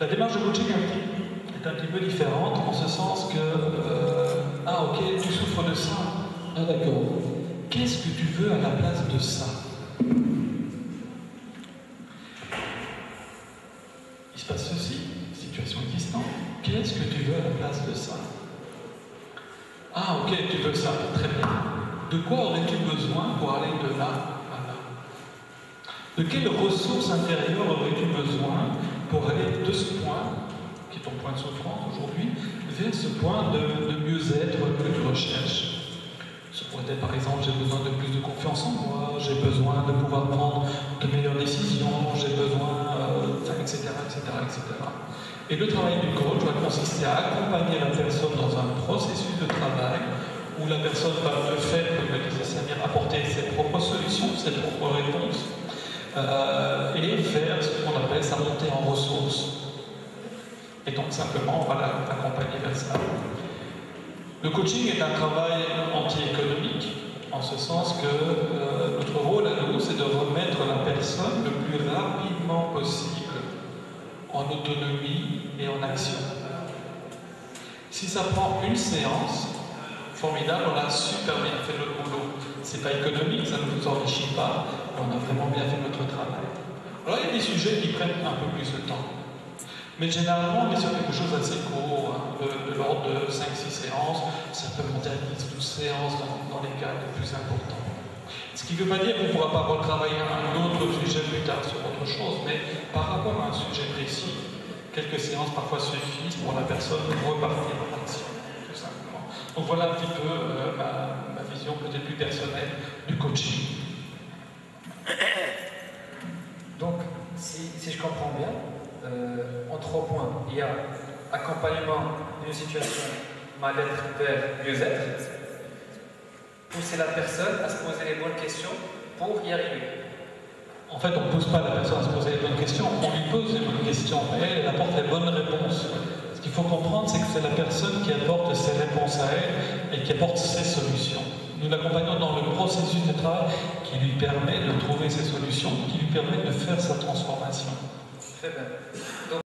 La démarche de coaching est un petit peu différente en ce sens que euh, ah ok tu souffres de ça. Ah d'accord. Qu'est-ce que tu veux à la place de ça? Il se passe ceci situation existante. Qu'est-ce que tu veux à la place de ça? Ah ok tu veux ça. Très bien. De quoi aurais-tu besoin pour aller de là à là? De quelles ressources intérieures aurais-tu besoin pour aller de ce point, est ton point de souffrance aujourd'hui, vers ce point de, mieux-être que tu recherches. Ce pourrait être par exemple, j'ai besoin de plus de confiance en moi, j'ai besoin de pouvoir prendre de meilleures décisions, j'ai besoin, etc., etc., etc. Et le travail du coach va consister à accompagner la personne dans un processus de travail où la personne va, de fait, comme le disait Samir, apporter ses propres solutions, ses propres réponses, euh, et faire ce qu'on appelle sa montée en ressources. Donc simplement, on va l'accompagner vers ça. Le coaching est un travail anti-économique, en ce sens que euh, notre rôle à nous, c'est de remettre la personne le plus rapidement possible en autonomie et en action. Si ça prend une séance, formidable, on a super bien fait notre boulot. C'est pas économique, ça ne nous enrichit pas, on a vraiment bien fait notre travail. Alors il y a des sujets qui prennent un peu plus de temps. Mais généralement, on est sur quelque chose d'assez court, hein, de, l'ordre de 5-6 séances, ça peut monter à 10-12 séances dans, les cas les plus importants. Ce qui ne veut pas dire qu'on ne pourra pas retravailler un autre sujet plus tard sur autre chose, mais par rapport à un sujet précis, quelques séances parfois suffisent pour la personne repartir en action, tout simplement. Donc voilà un petit peu euh, ma vision peut-être plus personnelle du coaching. Donc, si, je comprends bien, euh, en trois points, il y a accompagnement d'une situation mal-être vers mieux-être, pousser la personne à se poser les bonnes questions pour y arriver. En fait, on ne pousse pas la personne à se poser les bonnes questions, on lui pose les bonnes questions, et elle apporte les bonnes réponses. Ce qu'il faut comprendre, c'est que c'est la personne qui apporte ses réponses à elle et qui apporte ses solutions. Nous l'accompagnons dans le processus de travail qui lui permet de trouver ses solutions, qui lui permet de faire sa transformation. Très bien.